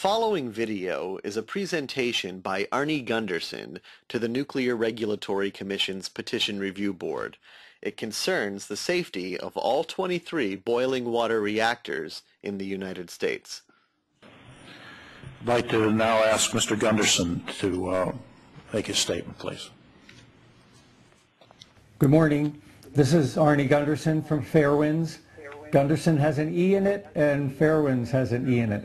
following video is a presentation by Arnie Gundersen to the Nuclear Regulatory Commission's Petition Review Board. It concerns the safety of all 23 boiling water reactors in the United States. I'd like to now ask Mr. Gundersen to uh, make his statement, please. Good morning. This is Arnie Gundersen from Fairewinds. Gundersen has an E in it and Fairewinds has an E in it.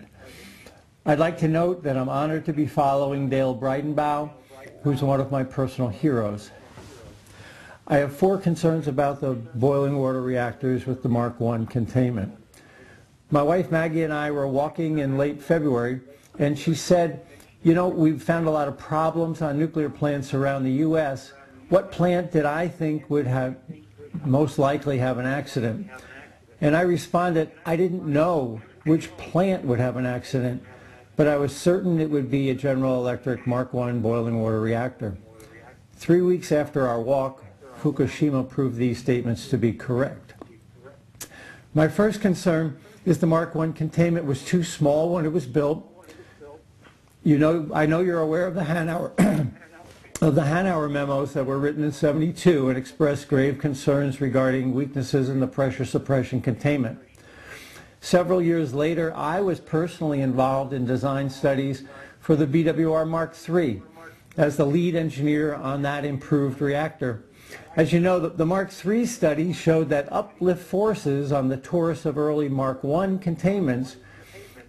I'd like to note that I'm honored to be following Dale Bridenbaugh, who's one of my personal heroes. I have four concerns about the boiling water reactors with the Mark I containment. My wife Maggie and I were walking in late February and she said, you know, we've found a lot of problems on nuclear plants around the U.S. What plant did I think would have most likely have an accident? And I responded, I didn't know which plant would have an accident, but I was certain it would be a General Electric Mark I boiling water reactor. Three weeks after our walk, Fukushima proved these statements to be correct. My first concern is the Mark I containment was too small when it was built. You know, I know you're aware of the Hanauer of the Hanauer memos that were written in 72 and expressed grave concerns regarding weaknesses in the pressure suppression containment. Several years later, I was personally involved in design studies for the BWR Mark III as the lead engineer on that improved reactor. As you know, the, Mark III study showed that uplift forces on the torus of early Mark I containments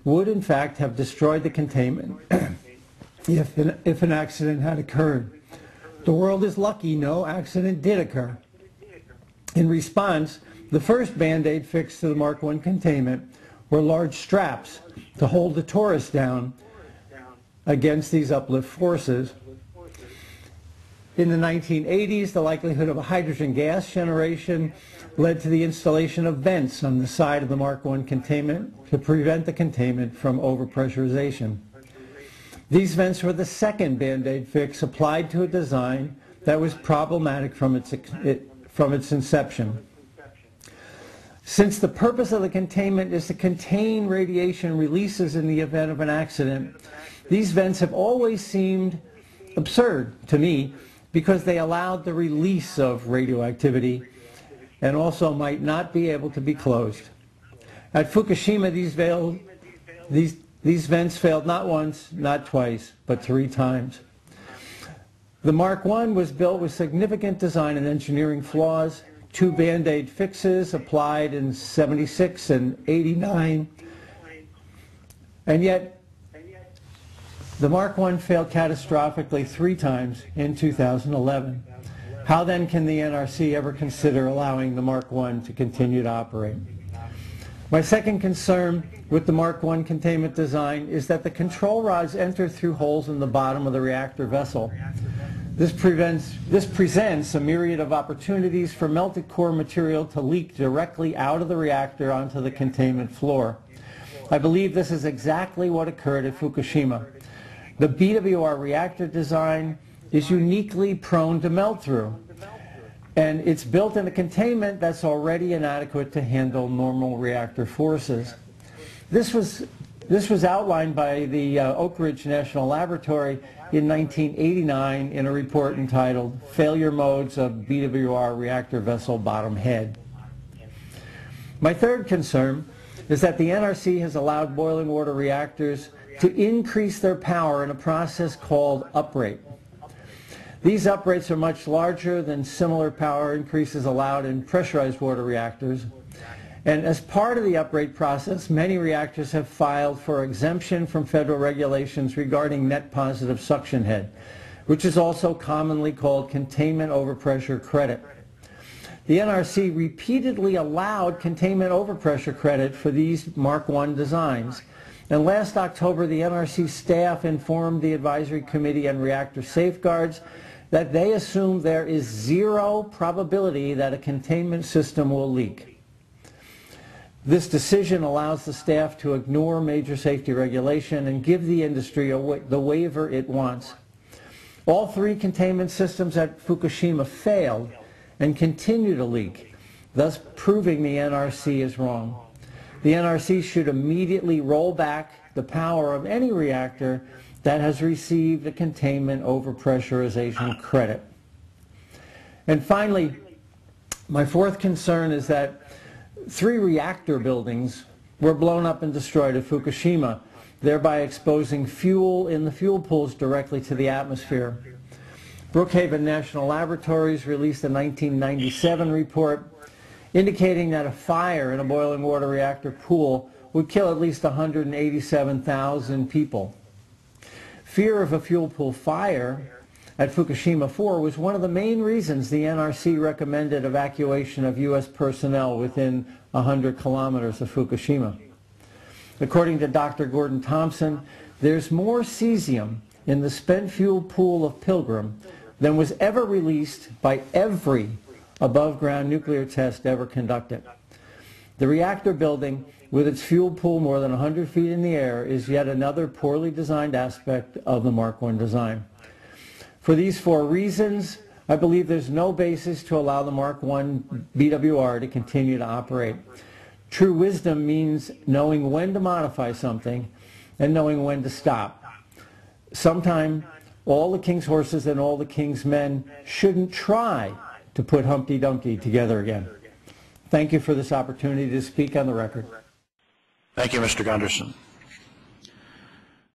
would in fact have destroyed the containment if an, if an accident had occurred. The world is lucky no accident did occur. In response, the first Band-Aid fix to the Mark I containment were large straps to hold the torus down against these uplift forces. In the 1980s, the likelihood of a hydrogen gas generation led to the installation of vents on the side of the Mark I containment to prevent the containment from overpressurization. These vents were the second Band-Aid fix applied to a design that was problematic from its, it, from its inception. Since the purpose of the containment is to contain radiation releases in the event of an accident, these vents have always seemed absurd to me because they allowed the release of radioactivity and also might not be able to be closed. At Fukushima, these, these these vents failed not once, not twice, but three times. The Mark I was built with significant design and engineering flaws, two Band-Aid fixes applied in 76 and 89, and yet the Mark I failed catastrophically three times in 2011. How then can the NRC ever consider allowing the Mark I to continue to operate? My second concern with the Mark I containment design is that the control rods enter through holes in the bottom of the reactor vessel. This, prevents, this presents a myriad of opportunities for melted core material to leak directly out of the reactor onto the containment floor. I believe this is exactly what occurred at Fukushima. The BWR reactor design is uniquely prone to melt through. And it's built in a containment that's already inadequate to handle normal reactor forces. This was, this was outlined by the uh, Oak Ridge National Laboratory in 1989 in a report entitled Failure Modes of BWR Reactor Vessel Bottom Head. My third concern is that the NRC has allowed boiling water reactors to increase their power in a process called uprate. These uprates are much larger than similar power increases allowed in pressurized water reactors. And as part of the upgrade process, many reactors have filed for exemption from federal regulations regarding net positive suction head, which is also commonly called containment overpressure credit. The NRC repeatedly allowed containment overpressure credit for these Mark I designs. And last October, the NRC staff informed the Advisory Committee on Reactor Safeguards that they assume there is zero probability that a containment system will leak. This decision allows the staff to ignore major safety regulation and give the industry wa the waiver it wants. All three containment systems at Fukushima failed and continue to leak, thus proving the NRC is wrong. The NRC should immediately roll back the power of any reactor that has received a containment overpressurization credit. And finally, my fourth concern is that three reactor buildings were blown up and destroyed at Fukushima, thereby exposing fuel in the fuel pools directly to the atmosphere. Brookhaven National Laboratories released a 1997 report indicating that a fire in a boiling water reactor pool would kill at least 187,000 people. Fear of a fuel pool fire at Fukushima 4 was one of the main reasons the NRC recommended evacuation of U.S. personnel within 100 kilometers of Fukushima. According to Dr. Gordon Thompson, there's more cesium in the spent fuel pool of Pilgrim than was ever released by every above-ground nuclear test ever conducted. The reactor building, with its fuel pool more than 100 feet in the air, is yet another poorly designed aspect of the Mark I design. For these four reasons, I believe there's no basis to allow the Mark I BWR to continue to operate. True wisdom means knowing when to modify something and knowing when to stop. Sometime all the king's horses and all the king's men shouldn't try to put Humpty Dumpty together again. Thank you for this opportunity to speak on the record. Thank you, Mr. Gundersen.